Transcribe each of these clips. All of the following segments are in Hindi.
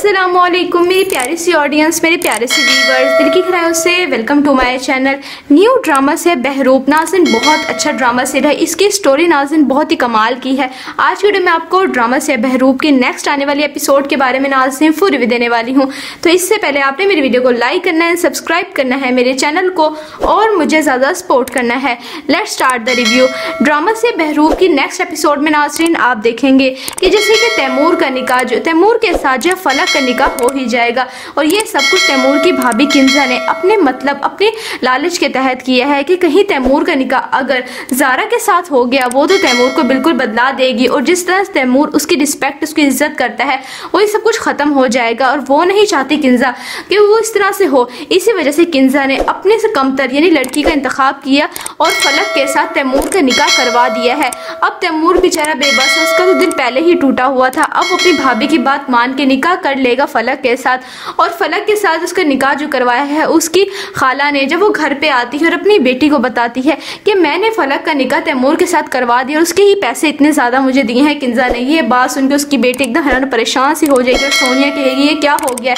असलम मेरी प्यारी सी ऑडियंस मेरे प्यारे से व्यूवर्स दिल की खरायों से welcome to my channel new drama से बहरूप, नाजिन बहुत अच्छा ड्रामा सेट है। इसकी स्टोरी नाजिन बहुत ही कमाल की है। आज वीडियो में आपको ड्रामा से बहरूप की नेक्स्ट आने वाली एपिसोड के बारे में नाजिन फुल रिव्यू देने वाली हूँ। तो इससे पहले आपने मेरी वीडियो को लाइक करना है सब्सक्राइब करना है मेरे चैनल को और मुझे ज़्यादा सपोर्ट करना है। Let start the review drama से बहरूप की नेक्स्ट एपिसोड में नाजरीन आप देखेंगे कि जैसे कि तैमूर का निकाह तैमूर के साथ जो फलक का निकाह हो ही जाएगा। और ये सब कुछ तैमूर की भाभी किंजा ने अपने मतलब अपने लालच के तहत किया है कि कहीं तैमूर का निकाह अगर जारा के साथ हो गया, वो तो तैमूर को बिल्कुल बदला देगी। और जिस तरह तैमूर उसकी रिस्पेक्ट उसकी इज़्ज़त करता है, वही सब कुछ ख़त्म हो जाएगा। और वो नहीं चाहती किंजा कि वो इस तरह से हो। इसी वजह से किंजा ने अपने से कमतर, यानी लड़की का इंतखब किया और फलक के साथ तैमूर का निकाह करवा दिया है। अब तैमूर बेचारा बेबस है, उसका तो दिल पहले ही टूटा हुआ था। अब अपनी भाभी की बात मान के निकाह कर लेगा फलक के साथ। और फलक के साथ उसका निकाह जो करवाया है, उसकी खाला ने, जब वो घर पे आती है और अपनी बेटी को बताती है कि मैंने फलक का निकाह तैमूर के साथ करवा दिया और उसके ही पैसे इतने ज़्यादा मुझे दिए हैं, किंजा ने ये बात सुनकर उसकी बेटी एकदम हैरान परेशान सी हो जाएगी और सोनिया कहेगी, ये क्या हो गया?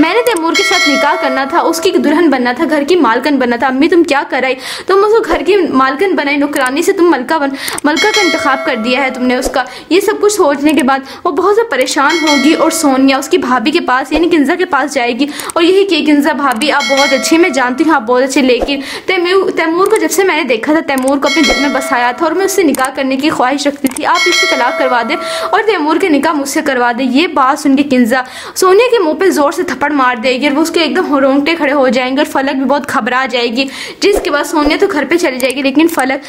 मैंने तैमूर के साथ निकाह करना था, उसकी दुल्हन बनना था, घर की मालकन बनना था। अम्मी, तुम क्या कराई तुम उसको घर की मालकन बनाई, नौकरानी से तुम मलका बन, मलका का इंतखब कर दिया है तुमने उसका। ये सब कुछ सोचने के बाद वो बहुत ज़्यादा परेशान होगी और सोनिया उसकी भाभी के पास, यानी किन्जा के पास जाएगी। और यही कि किन्जा भाभी, आप बहुत अच्छी, मैं जानती हूँ, आप बहुत अच्छे, लेकिन तैमूर तैमूर को जब से मैंने देखा था, तैमूर को अपने दिल में बसाया था और मैं उससे निकाह करने की ख्वाहिश रखती थी, आप इससे तलाक करवा दें और तैमूर के निकाह मुझसे करवा दें, ये बात सुन के किन्जा सोनिया के मुँह पर ज़ोर से थप्पड़ मार देगी और वो उसके एकदम रोंगटे खड़े हो जाएँगे और फलक भी बहुत घबरा जाएगी, जिसके बाद सोनिया तो घर पर चली जाएगी, लेकिन फलक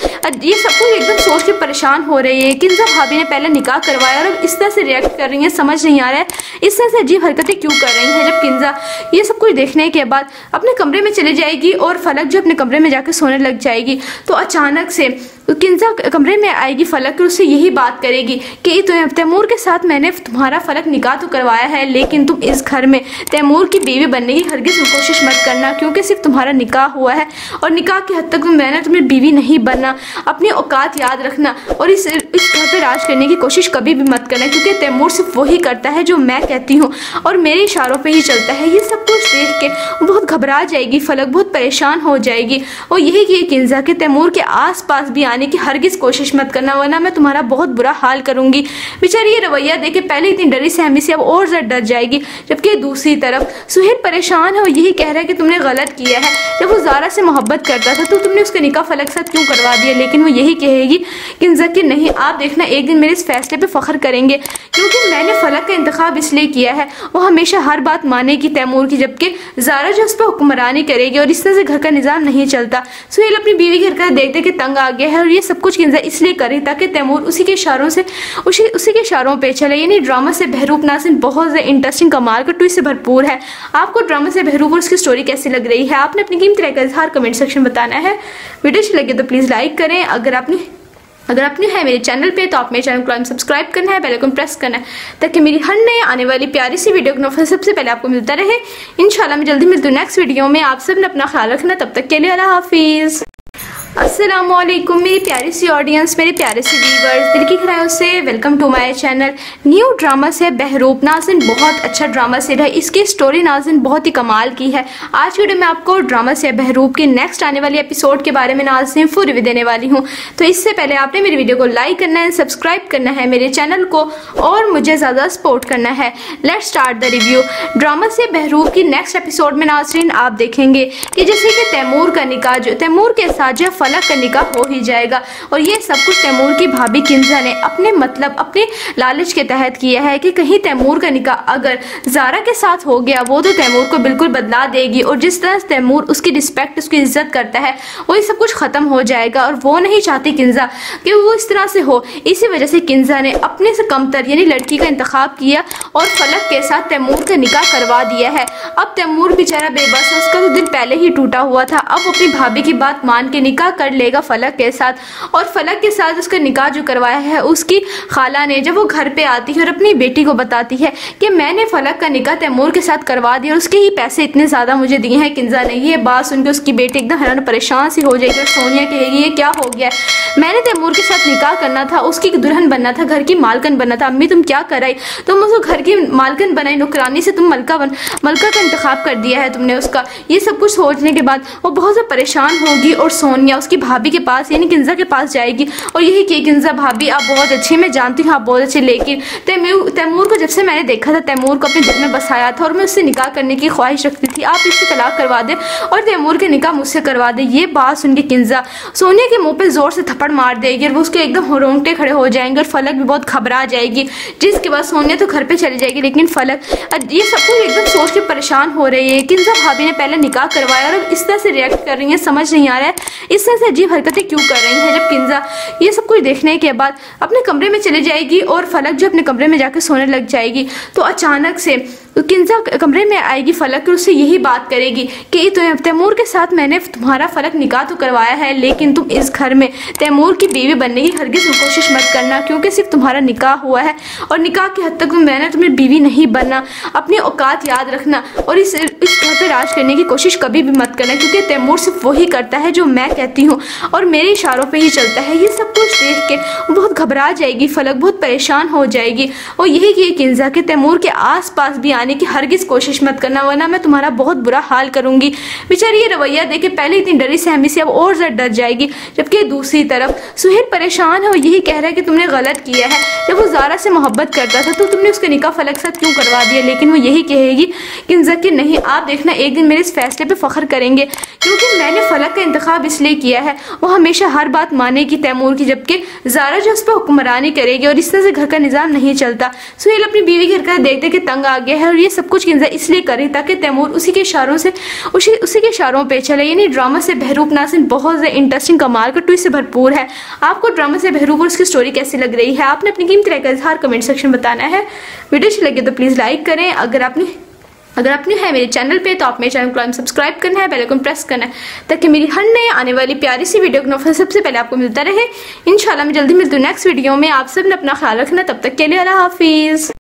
ये सब कुछ एकदम सोच के परेशान हो रही है। किन्जा भाभी ने पहले निकाह करवाया और इस तरह से रिएक्ट कर रही है, समझ नहीं आ रहा है। इस तरह से अजीब हरकतें क्यों कर रही हैं? जब किन्जा ये सब कुछ देखने के बाद अपने कमरे में चले जाएगी और फलक जो अपने कमरे में जाकर सोने लग जाएगी तो अचानक से किन्जा कमरे में आएगी फलक और उससे यही बात करेगी कि तैमूर के साथ मैंने तुम्हारा फलक निकाह तो करवाया है, लेकिन तुम इस घर में तैमूर की बीवी बनने की हरगिज कोशिश मत करना, क्योंकि सिर्फ़ तुम्हारा निकाह हुआ है और निकाह की हद तक मैंने तुम्हें बीवी नहीं बनना। अपनी औकात याद रखना और इस इस घर पर राज करने की कोशिश कभी भी मत करना, क्योंकि तैमूर सिर्फ़ वही करता है जो मैं कहती हूँ और मेरे इशारों पर ही चलता है। ये सब कुछ देख के बहुत घबरा जाएगी, फलक बहुत परेशान हो जाएगी। और यही कि किन्जा के तैमूर के आस पास भी आने की हरगिज कोशिश मत करना, वरना मैं तुम्हारा बहुत बुरा हाल करूँगी। बेचारी, ये रवैया देखे पहले इतनी डरी सहमी से अब और ज़्यादा डर जाएगी, जबकि दूसरी तरफ़ सुहेल परेशान है और यही कह रहा है कि तुमने गलत किया है। जब वो ज़ारा से मोहब्बत करता था तो तुमने उसका निका फलक साथ क्यों करवा दिया? लेकिन वो यही कहेगी कि जबकि नहीं, आप देखना, एक दिन मेरे इस फैसले पर फ़ख्र करेंगे, क्योंकि मैंने फलक का इंतखब इसलिए किया है। वो हमेशा हर बात मानेगी तैमूर की, जबकि ज़ारा जो उस पर हुक्मरानी करेगी और इस तरह से घर का निज़ाम नहीं चलता। सुहेल अपनी बीवी घर का देखते कि तंग आ गया है ये सब कुछ किन्जा इसलिए करे ताकि तैमूर उसी के इशारों से, उसी उसी के इशारों पे चले। यानी ड्रामा से बहरूप नासिन बहुत ज़्यादा इंटरेस्टिंग कमाल का ट्विस्ट से भरपूर है। आपको ड्रामा से बहरूप और उसकी स्टोरी कैसी लग रही है, आपने अपनी कीमती का इजहार कमेंट सेक्शन बताना है। वीडियो अच्छी लगे तो प्लीज़ लाइक करें। अगर आपने अगर आपने है मेरे चैनल पे तो आप मेरे चैनल को सब्सक्राइब करना है बेल आइकन प्रेस करना है, ताकि मेरी हर नए आने वाली प्यारी सी वीडियो का सबसे पहले आपको मिलता रहे। इंशाल्लाह मैं जल्दी मिलती हूँ नेक्स्ट वीडियो में। आप सबने अपना ख्याल रखना, तब तक के लिए अल्लाह हाफिज़। असलम मेरी प्यारी सी ऑडियंस मेरे प्यारे से व्यूवर्स दिल की खरायों से welcome to my channel new drama से बहरूप, नाजिन बहुत अच्छा ड्रामा सेट है। इसकी स्टोरी नाजिन बहुत ही कमाल की है। आज की वीडियो में आपको ड्रामा से बहरूप की नेक्स्ट आने वाली एपिसोड के बारे में नाजिन फुल रिव्यू देने वाली हूँ। तो इससे पहले आपने मेरी वीडियो को लाइक करना है सब्सक्राइब करना है मेरे चैनल को और मुझे ज़्यादा सपोर्ट करना है। Let start the review drama से बहरूप की नेक्स्ट एपिसोड में नाजरीन आप देखेंगे कि जैसे कि तैमूर का निकाह, जो तैमूर के साथ जो फलक का निकाह हो ही जाएगा। और ये सब कुछ तैमूर की भाभी किंजा ने अपने मतलब अपने लालच के तहत किया है कि कहीं तैमूर का निकाह अगर जारा के साथ हो गया, वो तो तैमूर को बिल्कुल बदला देगी। और जिस तरह तैमूर उसकी रिस्पेक्ट उसकी इज़्ज़त करता है, वही सब कुछ ख़त्म हो जाएगा। और वो नहीं चाहती किंजा कि वो इस तरह से हो। इसी वजह से किंजा ने अपने से कमतर, यानी लड़की का इंतखब किया और फलक के साथ तैमूर का निकाह करवा दिया है। अब तैमूर बेचारा बेबस है, उसका तो दिल पहले ही टूटा हुआ था। अब अपनी भाभी की बात मान के निकाह कर लेगा फलक के साथ। और फलक के साथ उसका निकाह जो करवाया है, उसकी खाला ने, जब वो घर पे आती है और अपनी बेटी को बताती है कि मैंने फलक का निकाह तैमूर के साथ करवा दिया और उसके ही पैसे इतने ज़्यादा मुझे दिए हैं किन्जा ने ये बात सुनकर उसकी बेटी एकदम हैरान परेशान सी हो जाएगी और सोनिया कहेगी, ये क्या हो गया मैंने तैमूर के साथ निकाह करना था, उसकी दुल्हन बनना था, घर की मालकन बनना था। अम्मी, तुम क्या कराई तुम उसको घर की मालकन बनाई, नुकरानी से तुम मलका बन, मलका का इंतखब कर दिया है तुमने उसका। ये सब कुछ सोचने के बाद वो बहुत ज़्यादा परेशान होगी और सोनिया उसकी भाभी के पास, यानी किन्जा के पास जाएगी। और यही कि किन्जा भाभी, आप बहुत अच्छे, मैं जानती हूँ आप बहुत अच्छे, लेकिन तैमूर तैमूर को जब से मैंने देखा था, तैमूर को अपने दिल में बसाया था और मैं उससे निकाह करने की ख्वाहिश रखती थी, आप इससे तलाक करवा दें और तैमूर के निकाह मुझसे करवा दें, ये बात सुन के किन्जा सोनिया के मुँह पर ज़ोर से थप्पड़ मार देगी और वो उसके एकदम रोंगटे खड़े हो जाएँगे और फलक भी बहुत घबरा जाएगी, जिसके बाद सोनिया तो घर पर चली जाएगी, लेकिन फलक ये सब कुछ एकदम सोच के परेशान हो रही है। किन्जा भाभी ने पहले निकाह करवाया और अब इस तरह से रिएक्ट कर रही है, समझ नहीं आ रहा है, इस तरह से अजीब हरकतें क्यों कर रही हैं जब किन्जा ये सब कुछ देखने के बाद अपने कमरे में चले जाएगी और फलक जो अपने कमरे में जाकर सोने लग जाएगी तो अचानक से किन्जा कमरे में आएगी, फलक और उससे यही बात करेगी कि तैमूर के साथ मैंने तुम्हारा फलक निकाह तो करवाया है, लेकिन तुम इस घर में तैमूर की बीवी बनने की हरगिज कोशिश मत करना, क्योंकि सिर्फ़ तुम्हारा निकाह हुआ है और निकाह की हद तक मैंने तुम्हें बीवी नहीं बनना। अपनी औकात याद रखना और इस इस घर पर राज करने की कोशिश कभी भी मत करना, क्योंकि तैमूर सिर्फ़ वही करता है जो मैं कहती हूँ और मेरे इशारों पर ही चलता है। ये सब कुछ देख के बहुत घबरा जाएगी, फलक बहुत परेशान हो जाएगी और यही कि किन्जा के तैमूर के आस पास भी आने आने की हरगिज कोशिश मत करना, वरना मैं तुम्हारा बहुत बुरा हाल करूँगी। बेचारी, ये रवैया देखे, पहले इतनी डरी सहमी से, अब और ज़्यादा डर जाएगी, जबकि दूसरी तरफ़, सुहेल परेशान है और यही कह रहा है कि तुमने गलत किया है। जब वो जारा से मोहब्बत करता था तो तुमने उसका निकाह फलक साथ क्यों करवा दिया? लेकिन वो यही कहेगी कि जकी नहीं, आप देखना, एक दिन मेरे इस फैसले पर फख्र करेंगे, क्योंकि मैंने फलक का इंतखब इसलिए किया है। वो हमेशा हर बात मानेगी, तैमूर की, जबकि जारा जो उस पर हुक्मरानी करेगी और इस तरह से घर का निज़ाम नहीं चलता। सुहेल अपनी बीवी घर का देखते देख के तंग आ गया है और ये सब कुछ किन्जा इसलिए करे ताकि तैमूर उसी के इशारों से, उसी उसी के इशारों पे चले। यानी ड्रामा से बहरूप नासिन बहुत ज़्यादा इंटरेस्टिंग कमाल का ट्विस्ट से भरपूर है। आपको ड्रामा से बहरूप और उसकी स्टोरी कैसी लग रही है, आपने अपनी कीमत का इजहार कमेंट सेक्शन बताना है। वीडियो अच्छी लगे तो प्लीज़ लाइक करें। अगर आपने, अगर आप न्यू है मेरे चैनल पे तो आप मेरे चैनल को सब्सक्राइब करना है बेल आइकन प्रेस करना है, ताकि मेरी हर नए आने वाली प्यारी सी वीडियो का सबसे पहले आपको मिलता रहे। इंशाल्लाह मैं जल्दी मिलती हूँ नेक्स्ट वीडियो में। आप सबने अपना ख्याल रखना। तब तक के लिए अल्लाह हाफिज़।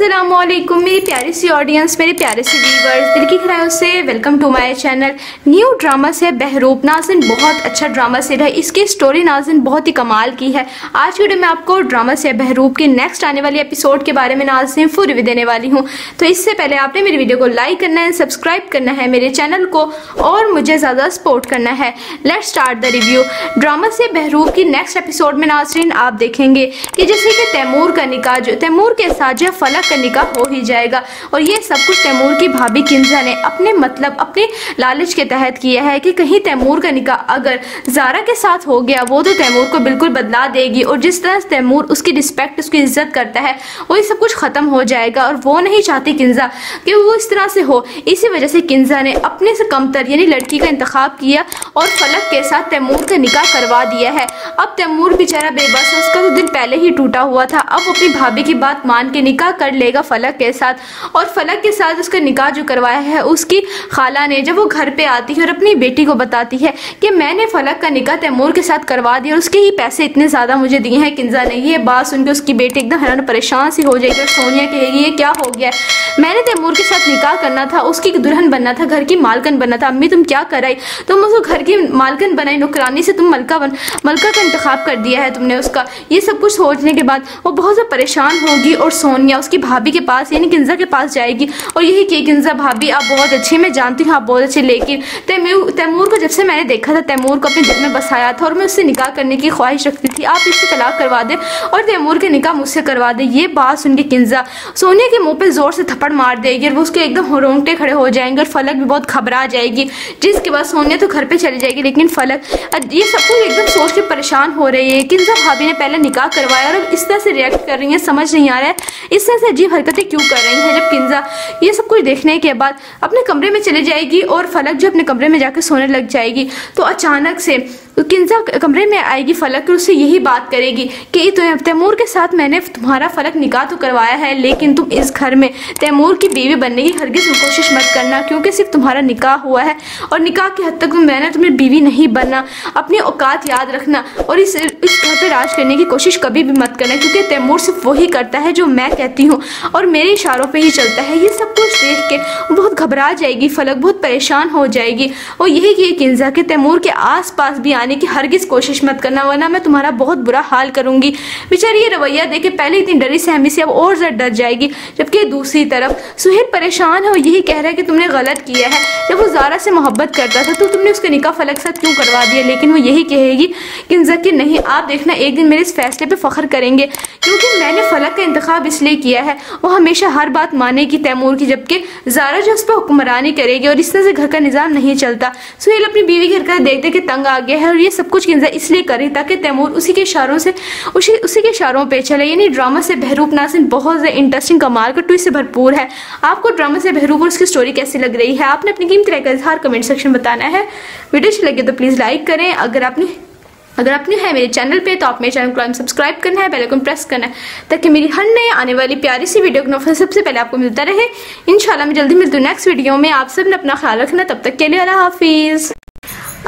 असलम मेरी प्यारी सी ऑडियंस मेरे प्यारे से व्यूवर्स दिल की खरायों से welcome to my channel new drama से बहरूप, नाजिन बहुत अच्छा ड्रामा सेट है। इसकी स्टोरी नाजिन बहुत ही कमाल की है। आज की वीडियो में आपको ड्रामा से बहरूप के नेक्स्ट आने वाली एपिसोड के बारे में नाजिन फुल रिव्यू देने वाली हूँ। तो इससे पहले आपने मेरी वीडियो को लाइक करना है सब्सक्राइब करना है मेरे चैनल को और मुझे ज़्यादा सपोर्ट करना है। Let start the review drama से बहरूप की नेक्स्ट एपिसोड में नाजरीन आप देखेंगे कि जैसे कि तैमूर का निकाह जो तैमूर के साथ जो फलक का निकाह हो ही जाएगा। और ये सब कुछ तैमूर की भाभी किन्जा ने अपने मतलब अपने लालच के तहत किया है कि कहीं तैमूर का निकाह अगर जारा के साथ हो गया, वो तो तैमूर को बिल्कुल बदला देगी। और जिस तरह तैमूर उसकी रिस्पेक्ट उसकी इज़्ज़त करता है वही सब कुछ खत्म हो जाएगा। और वो नहीं चाहती किंजा कि वो इस तरह से हो। इसी वजह से किन्जा ने अपने से कमतर, यानी लड़की का इंतखब किया और फलक के साथ तैमूर का निकाह करवा दिया है। अब तैमूर बेचारा बेबस है, उसका तो दिल पहले ही टूटा हुआ था। अब अपनी भाभी की बात मान के निकाह कर लेगा फलक के साथ। और फलक के साथ उसका निकाह जो करवाया है, उसकी खाला ने जब वो घर पे आती है और अपनी बेटी को बताती है कि मैंने फलक का निकाह तैमूर के साथ करवा दिया और उसके ही पैसे इतने ज़्यादा मुझे दिए हैं किन्जा ने ये बात सुन के उसकी बेटी एकदम हैरान परेशान सी हो जाएगी और सोनिया कहेगी, ये क्या हो गया मैंने तैमूर के साथ निकाह करना था, उसकी दुल्हन बनना था, घर की मालकन बनना था। अम्मी, तुम क्या कराई? तुम उसको घर की मालकन बनाई, नुकरानी से तुम मलका बन, मलका का इंतखब कर दिया है तुमने उसका। ये सब कुछ सोचने के बाद वो बहुत ज़्यादा परेशान होगी और सोनिया उसकी भाभी के पास, यानी किन्जा के पास जाएगी। और यही कि किन्जा भाभी, आप बहुत अच्छी, मैं जानती हूँ, आप बहुत अच्छे, लेकिन तैमूर तैमूर को जब से मैंने देखा था, तैमूर को अपने दिल में बसाया था और मैं उससे निकाह करने की ख्वाहिश रखती थी आप इससे तलाक करवा दें और तैमूर के निकाह मुझसे करवा दें। ये बात सुन के किन्जा सोनिया के मुँह पर ज़ोर से थप्पड़ मार देगी और वो उसके एकदम रोंगटे खड़े हो जाएँगे और फलक भी बहुत घबरा जाएगी। जिसके बाद सोनिया तो घर पे चली जाएगी, लेकिन फलक ये सब कुछ एकदम सोच के परेशान हो रही है। किन्जा भाभी ने पहले निकाह करवाया और इस तरह से रिएक्ट कर रही है, समझ नहीं आ रहा है। इस तरह से अजीब हरकतें क्यों कर रही हैं? जब किन्जा ये सब कुछ देखने के बाद अपने कमरे में चली जाएगी और फलक जो अपने कमरे में जाकर सोने लग जाएगी तो अचानक से किंजा कमरे में आएगी, फलक और उससे यही बात करेगी कि तैमूर के साथ मैंने तुम्हारा फलक निकाह तो करवाया है, लेकिन तुम इस घर में तैमूर की बीवी बनने की हरगिज कोशिश मत करना, क्योंकि सिर्फ़ तुम्हारा निकाह हुआ है और निकाह की हद तक मैंने तुम्हें बीवी नहीं बनना अपनी औकात याद रखना और इस इस घर पर राज करने की कोशिश कभी भी मत करना, क्योंकि तैमूर सिर्फ़ वही करता है जो मैं कहती हूँ और मेरे इशारों पर ही चलता है। ये सब कुछ देख के बहुत घबरा जाएगी, फलक बहुत परेशान हो जाएगी और यही कि किंजा के तैमूर के आस पास भी आने की हरगिज कोशिश मत करना, वरना मैं तुम्हारा बहुत बुरा हाल करूँगी। बेचारी, ये रवैया देखे पहले इतनी डरी सहमी से, अब और ज़्यादा डर जाएगी, जबकि दूसरी तरफ़, सुहेल परेशान है और यही कह रहा है कि तुमने गलत किया है। जब वो जारा से मोहब्बत करता था तो तुमने उसका निकाह फलक साथ क्यों करवा दिया? लेकिन वो यही कहेगी कि जकी नहीं, आप देखना, एक दिन मेरे इस फैसले पर फख्र करेंगे, क्योंकि मैंने फलक का इंतखब इसलिए किया है, वो हमेशा हर बात मानेगी तैमूर की, जबकि जारा जो उस पर हुक्मरानी करेगी और इस तरह से घर का निज़ाम नहीं चलता। सुहेल अपनी बीवी घर का देखते कि तंग आ गया है और ये सब कुछ किंजा इसलिए करे ताकि तैमूर उसी के इशारों से, उसी उसी के इशारों पे चले। यानी ड्रामा से बहरूप नासिन बहुत ज़्यादा इंटरेस्टिंग कमाल का ट्विस्ट से भरपूर है। आपको ड्रामा से बहरूप और उसकी स्टोरी कैसी लग रही है, आपने अपनी कीमत रहकर इजहार कमेंट सेक्शन बताना है। वीडियो अच्छी लगे तो प्लीज़ लाइक करें। अगर आपने अगर आपने है मेरे चैनल पे तो आप मेरे चैनल को सब्सक्राइब करना है बेल आइकन प्रेस करना है, ताकि मेरी हर नए आने वाली प्यारी सी वीडियो का नोटिफिकेशन सबसे पहले आपको मिलता रहे। इंशाल्लाह मैं जल्दी मिलती हूँ नेक्स्ट वीडियो में। आप सबने अपना ख्याल रखना, तब तक के लिए अल्लाह हाफिज़।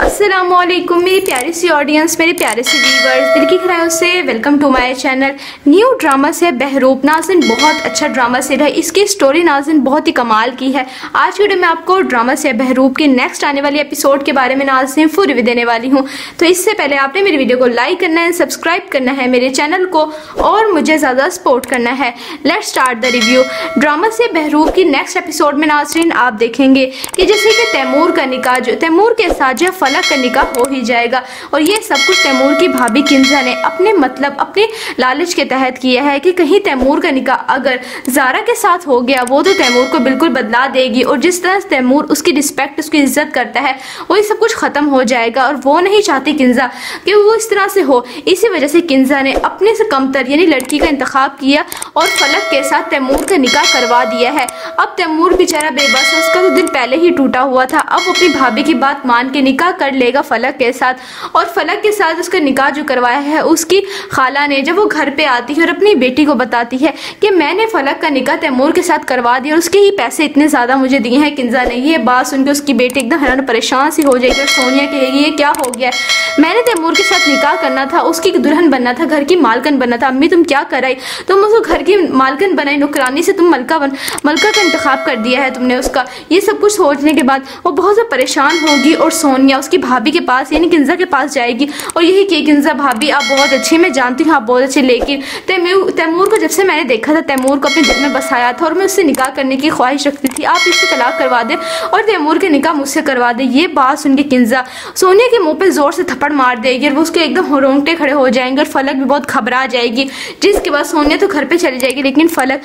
असलम मेरी प्यारी सी ऑडियंस मेरे प्यारे से व्यूवर्स दिल की खरायों से welcome to my channel new drama से बहरूप, नाजिन बहुत अच्छा ड्रामा सीरियल है। इसकी स्टोरी नाजिन बहुत ही कमाल की है। आज की वीडियो में आपको ड्रामा से बहरूप के नेक्स्ट आने वाली एपिसोड के बारे में नाजिन फुल रिव्यू देने वाली हूँ। तो इससे पहले आपने मेरी वीडियो को लाइक करना है सब्सक्राइब करना है मेरे चैनल को और मुझे ज़्यादा सपोर्ट करना है। Let start the review drama से बहरूप की नेक्स्ट एपिसोड में नाजरीन आप देखेंगे कि जैसे कि तैमूर का निकाह, जो तैमूर के साथ जो फलक का निकाह हो ही जाएगा। और ये सब कुछ तैमूर की भाभी किंजा ने अपने मतलब अपने लालच के तहत किया है कि कहीं तैमूर का निकाह अगर जारा के साथ हो गया, वो तो तैमूर को बिल्कुल बदला देगी। और जिस तरह तैमूर उसकी रिस्पेक्ट उसकी इज़्ज़त करता है वही सब कुछ ख़त्म हो जाएगा। और वो नहीं चाहती किंजा कि वो इस तरह से हो। इसी वजह से किंजा ने अपने से कमतर, यानी लड़की का इंतखब किया और फलक के साथ तैमूर का निकाह करवा दिया है। अब तैमूर बेचारा बेबस है, उसका तो दिल पहले ही टूटा हुआ था। अब अपनी भाभी की बात मान के निकाह कर लेगा फलक के साथ। और फलक के साथ उसका निकाह जो करवाया है, उसकी खाला ने जब वो घर पे आती है और अपनी बेटी को बताती है कि मैंने फलक का निकाह तैमूर के साथ करवा दिया और उसके ही पैसे इतने ज़्यादा मुझे दिए हैं, किंजा ने ये बात सुनकर उसकी बेटी एकदम हैरान परेशान सी हो जाएगी और सोनिया कहेगी, ये क्या हो गया? मैंने तैमूर के साथ निकाह करना था, उसकी दुल्हन बनना था, घर की मालकन बनना था। अम्मी, तुम क्या कराई तुम उसको घर की मालकन बनाई, नुकरानी से तुम मलका बन, मलका का इंतखब कर दिया है तुमने उसका। ये सब कुछ सोचने के बाद वो बहुत ज़्यादा परेशान होगी और सोनिया उसकी भाभी के पास, यानी किन्जा के पास जाएगी। और यही कि किन्जा भाभी। आप बहुत अच्छी, मैं जानती हूँ आप बहुत अच्छे लेकिन तैमूर को जब से मैंने देखा था, तैमूर को अपने दिल में बसाया था और मैं उससे निकाह करने की ख्वाहिश रखती थी, आप इससे तलाक करवा दें और तैमूर के निकाह मुझसे करवा दें, ये बात सुन के किन्जा सोनिया के मुँह पर ज़ोर से थप्पड़ मार देगी और वो उसके एकदम रोंगटे खड़े हो जाएँगे और फलक भी बहुत घबरा जाएगी। जिसके बाद सोनिया तो घर पर चली जाएगी, लेकिन फलक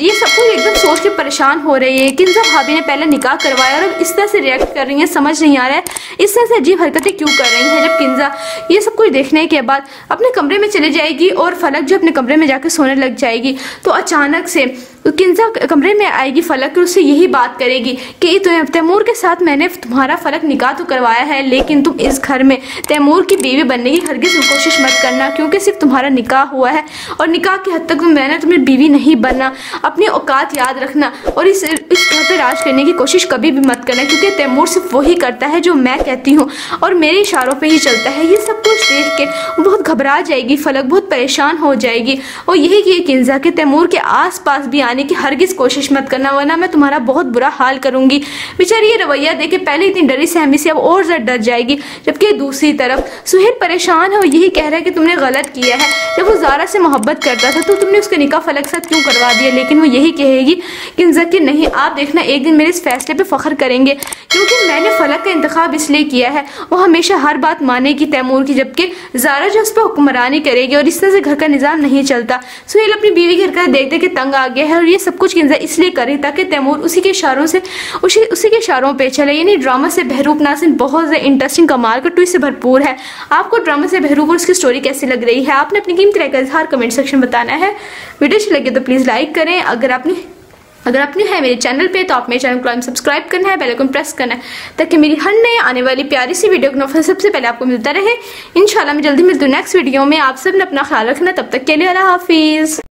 ये सब कुछ एकदम सोच के परेशान हो रही है। किन्जा भाभी ने पहले निकाह करवाया और इस तरह से रिएक्ट कर रही है, समझ नहीं आ रहा है। इस तरह ऐसे अजीब हरकतें क्यों कर रही हैं जब किन्जा? ये सब कुछ देखने के बाद अपने कमरे में चले जाएगी और फलक जो अपने कमरे में जाकर सोने लग जाएगी। तो अचानक से किन्जा कमरे में आएगी, फलक और उससे यही बात करेगी कि तो तैमूर के साथ मैंने तुम्हारा फलक निकाह तो करवाया है, लेकिन तुम इस घर में तैमूर की बीवी बनने की हरगिज कोशिश मत करना, क्योंकि सिर्फ़ तुम्हारा निकाह हुआ है और निकाह की हद तक मैंने तुम्हें बीवी नहीं बनना। अपनी औकात याद रखना और इस इस घर पर राज करने की कोशिश कभी भी मत करना, क्योंकि तैमूर सिर्फ़ वही करता है जो मैं कहती हूँ और मेरे इशारों पर ही चलता है। ये सब कुछ देख के बहुत घबरा जाएगी, फलक बहुत परेशान हो जाएगी और यही कि किन्जा के तैमूर के आस पास भी आने की हरगिज कोशिश मत करना, वरना मैं तुम्हारा बहुत बुरा हाल करूँगी। बेचारी, ये रवैया देखे पहले इतनी डरी सहमी से, अब और ज़्यादा डर जाएगी, जबकि दूसरी तरफ़, सुहेल परेशान है और यही कह रहा है कि तुमने गलत किया है। जब वो जारा से मोहब्बत करता था तो तुमने उसका निकाह फलक साथ क्यों करवा दिया? लेकिन वो यही कहेगी कि जकी नहीं, आप देखना, एक दिन मेरे इस फैसले पर फख्र करेंगे, क्योंकि मैंने फलक का इंतखब इसलिए किया है, वो हमेशा हर बात मानेगी तैमूर की, जबकि जारा जो उस पर हुक्मरानी करेगी और इस तरह से घर का निज़ाम नहीं चलता। सुहेल अपनी बीवी घर का देख देख के तंग आ गया है और ये सब कुछ किन्जा इसलिए करे ताकि तैमूर उसी के इशारों से, उसी उसी के इशारों पे चले। यानी ड्रामा से बहरूप नासिन बहुत ज़्यादा इंटरेस्टिंग कमाल का ट्विस्ट से भरपूर है। आपको ड्रामा से बहरूप और उसकी स्टोरी कैसी लग रही है, आपने अपनी कीमत रहकर इजहार कमेंट सेक्शन बताना है। वीडियो अच्छी लगे तो प्लीज़ लाइक करें। अगर आपने, अगर आप है मेरे चैनल पे तो आप मेरे चैनल को सब्सक्राइब करना है बेल आइकन प्रेस करना है, ताकि मेरी हर नई आने वाली प्यारी सी वीडियो का सबसे पहले आपको मिलता रहे। इंशाल्लाह मैं जल्दी मिलती हूँ नेक्स्ट वीडियो में। आप सबने अपना ख्याल रखना, तब तक के लिए अल्लाह हाफिज़।